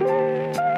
Música